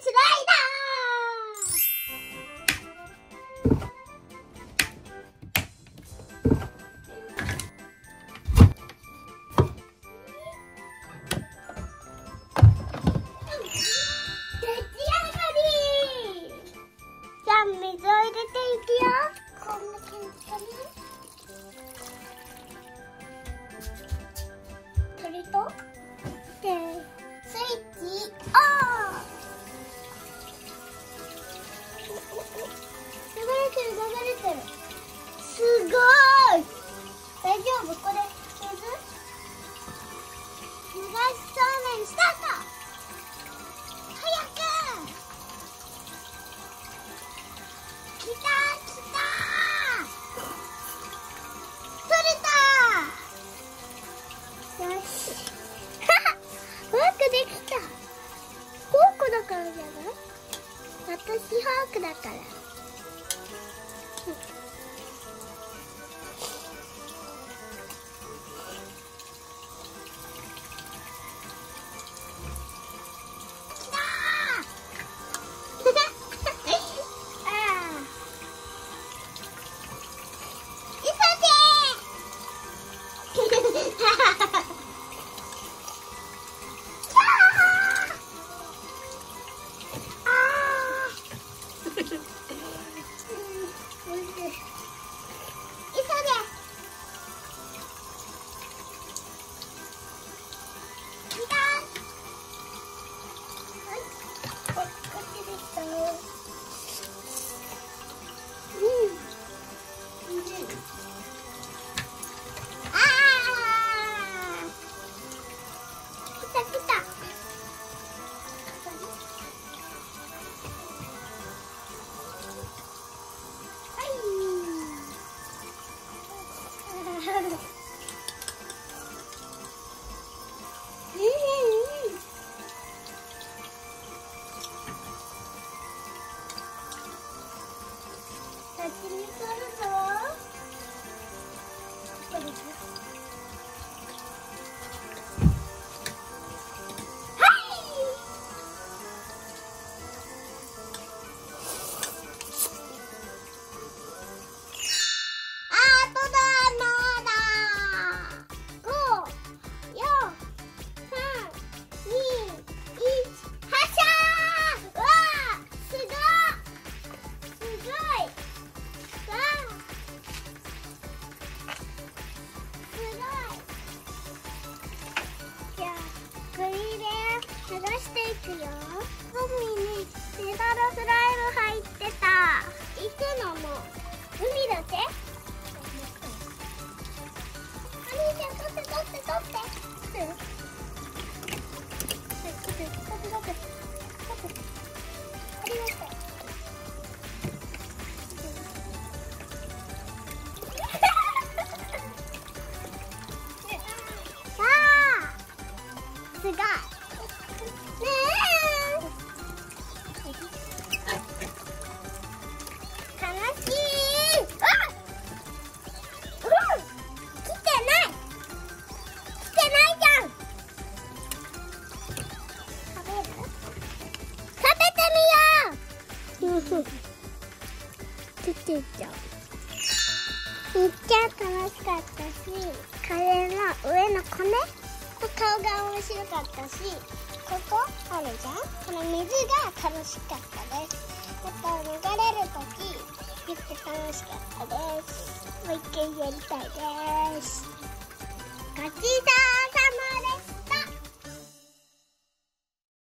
ついな丈夫これ水流しそうめんスタート！早く来た来た取れた！よし！フォークできた。フォークだからじゃない？私フォークだから。thank くよ。海にメダルスライム入ってた。行くのも。海だってお兄ちゃん。取って取って取って。取って取って。取って。取って。取って。ありがとうさあすごい出てちゃうめっちゃ楽しかったしカレーの上の骨顔が面白かったしここあるじゃん。この水が楽しかったです。あと流れる時めっちゃ楽しかったです。もう一回やりたいです。ガチ